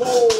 Whoa.